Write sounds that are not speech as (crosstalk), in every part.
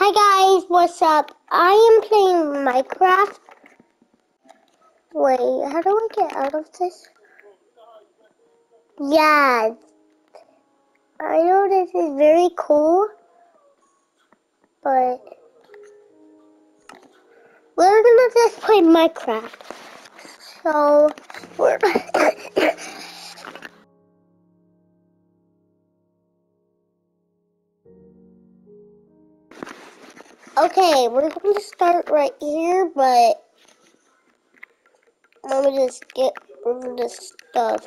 Hi guys, what's up? I am playing Minecraft. Wait, how do I get out of this? Yeah, I know this is very cool, but we're gonna just play Minecraft. So, we're (laughs) Okay, we're going to start right here, but let me just get rid of this stuff.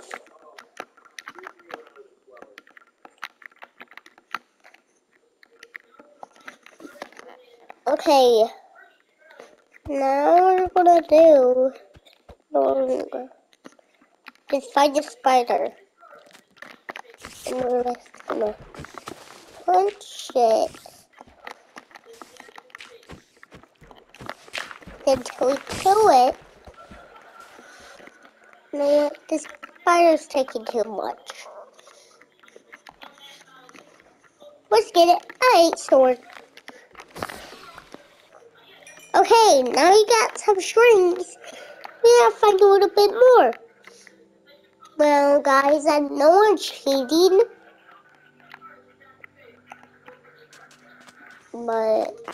Okay, now what we're gonna do is find a spider. And we're gonna punch it. Until we kill it. Man, this spider's taking too much. Let's get it. I ate sword. Okay, now we got some strings. We gotta find a little bit more. Well, guys, I know I'm cheating. But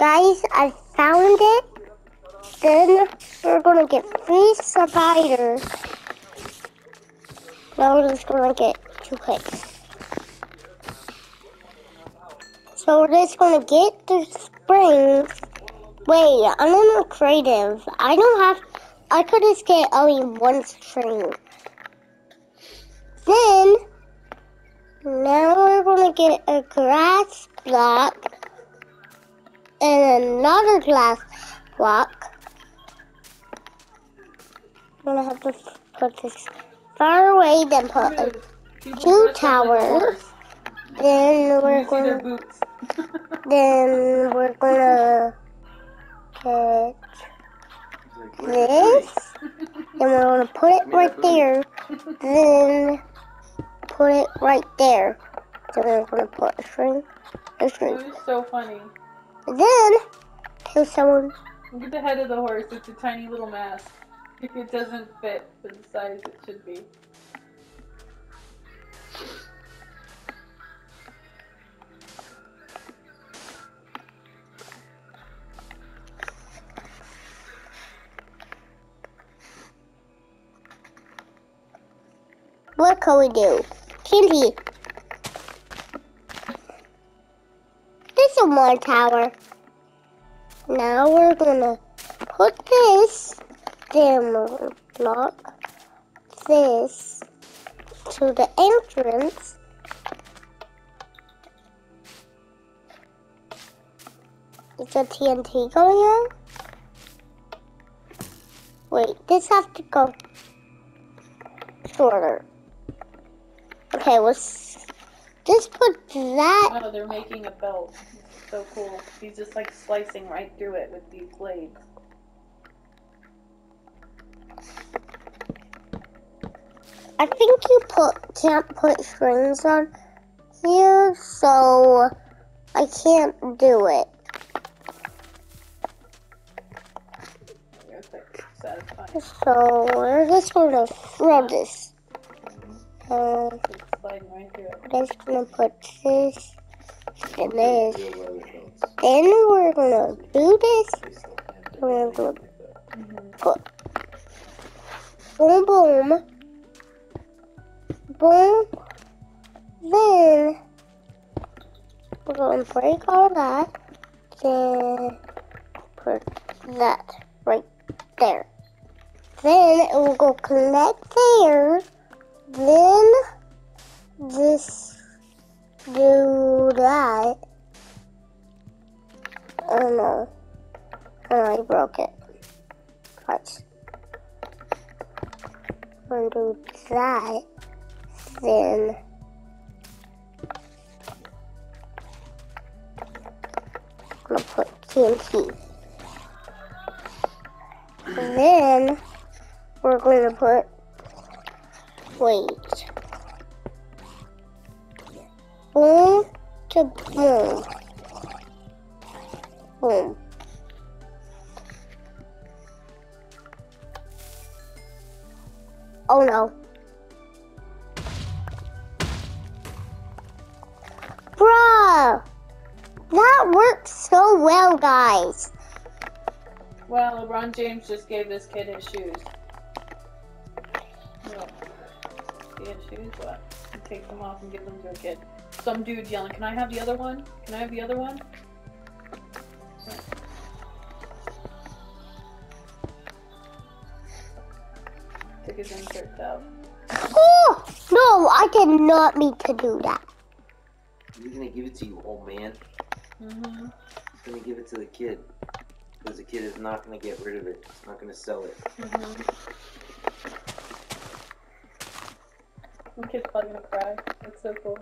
Guys, I found it. Then we're gonna get three spiders. Now we're just gonna get two clicks. So we're just gonna get the springs. Wait, I'm a creative. I don't have, I could just get only one string. Then, now we're gonna get a grass block and another glass block. I'm gonna have to put this far away, then put two towers. Then we're gonna, (laughs) then we're gonna get this. Then we're gonna put it right there. Then put it right there. Then we're gonna put a string. A string. It was so funny. Then kill someone. Look at the head of the horse. It's a tiny little mask. If it doesn't fit for the size it should be. What can we do? Candy. One tower. Now we're gonna put this, we'll block this to the entrance. Is the TNT going on? Wait, this has to go shorter. Okay, let's just put that. Oh, they're making a belt. So cool. He's just like slicing right through it with these blades. I think you put can't put strings on here, so I can't do it. So we're just gonna throw this. It's um, sliding right through it. we're just gonna put this and this. Then we're gonna do this. We're gonna put boom, boom, boom. Then we're gonna break all that. Then put that right there. Then it will go connect there. Then this do that. Oh no. Oh, I broke it. Watch. do that. Then I'm gonna put TNT. Then we're going to put wait. Boom to boom. Boom. Oh no. Bruh! That worked so well, guys. Well, LeBron James just gave this kid his shoes. What? He had shoes? What? He takes them off and give them to a kid. Some dude yelling, Can I have the other one? Can I have the other one? Took his inserts out. Oh! No, I did not mean to do that. He's gonna give it to you, old man. Mm-hmm. He's gonna give it to the kid. Because the kid is not gonna get rid of it. He's not gonna sell it. Mm-hmm. The kid's probably gonna cry. That's so cool.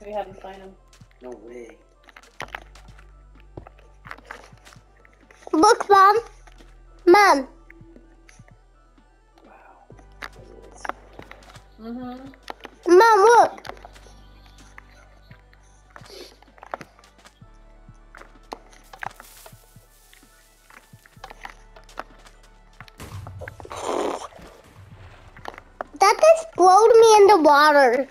Maybe have him sign him. No way. Look, Mom. Mom. Wow. Mm-hmm. Mom, look. Water.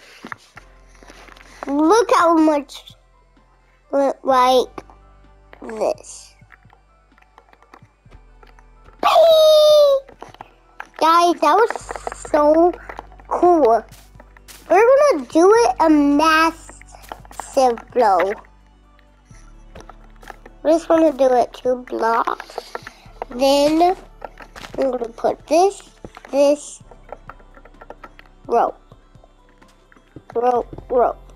Look how much like this. Guys, that was so cool. We're gonna do it a massive blow. We're just gonna do it two blocks. Then I'm gonna put this, this, rope, rope.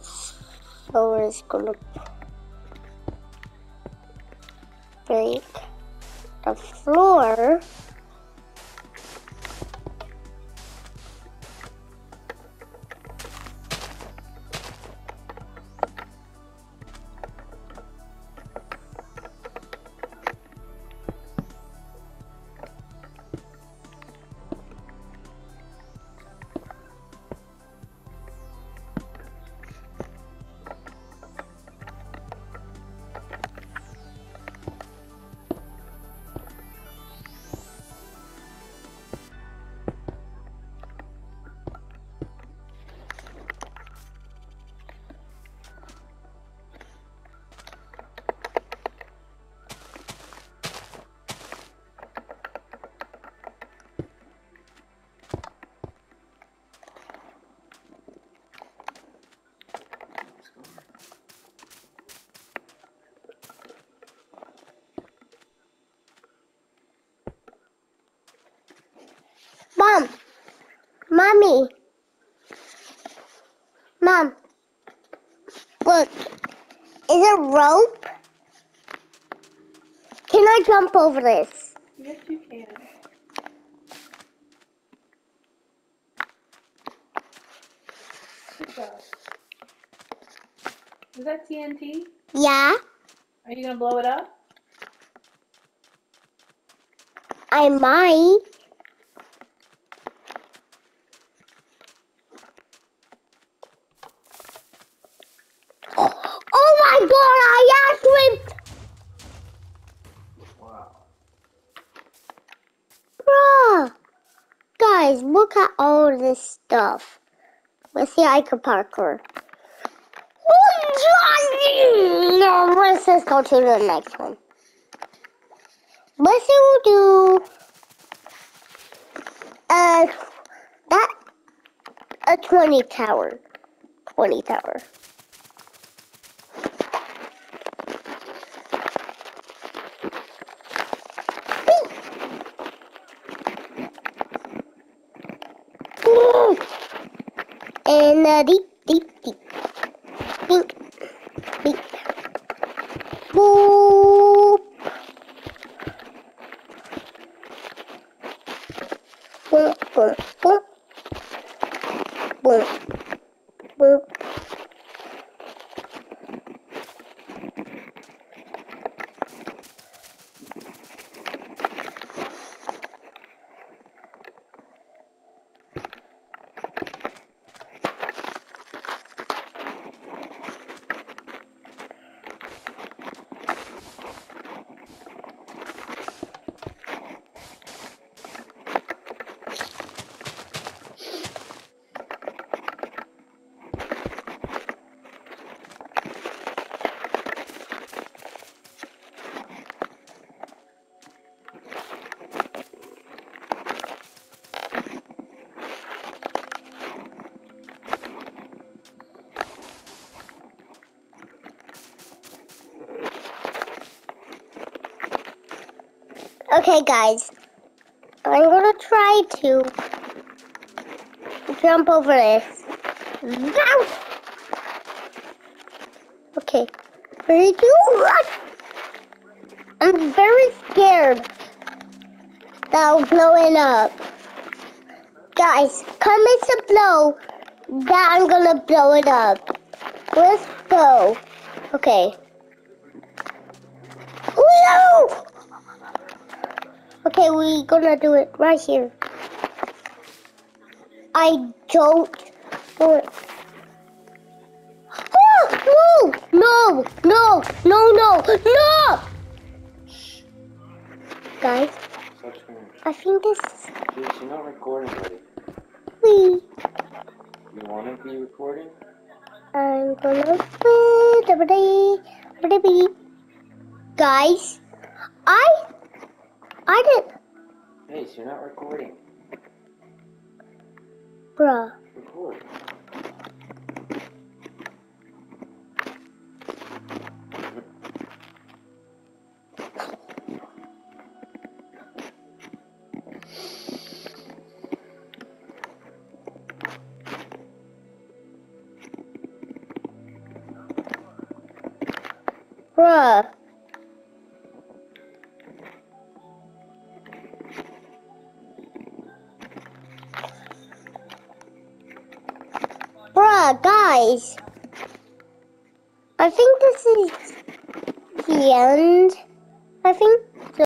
So we're just gonna break the floor. Rope? Can I jump over this? Yes, you can. Good job. Is that TNT? Yeah, Are you gonna blow it up? I might. Oh my god, I actually, Wow. bruh. Guys, look at all this stuff. Let's see, I can parkour. Oh, No, let's just go to the next one. Let's say we'll do uh that a twenty tower. Twenty tower. The Okay, guys. I'm gonna try to jump over this. Zow! Okay. Ready to run? I'm very scared that I'll blow it up. Guys, comment to blow that I'm gonna blow it up. Let's go. Okay. Okay, we gonna do it right here. I don't do it. Ah, oh, no, no, no, no, no, no! Guys, I think this Dude, you're not recording, buddy. we You want to be recording? I'm gonna Guys, I I did Hey, so you're not recording. bruh. Record. Bruh, guys. I think this is the end. I think.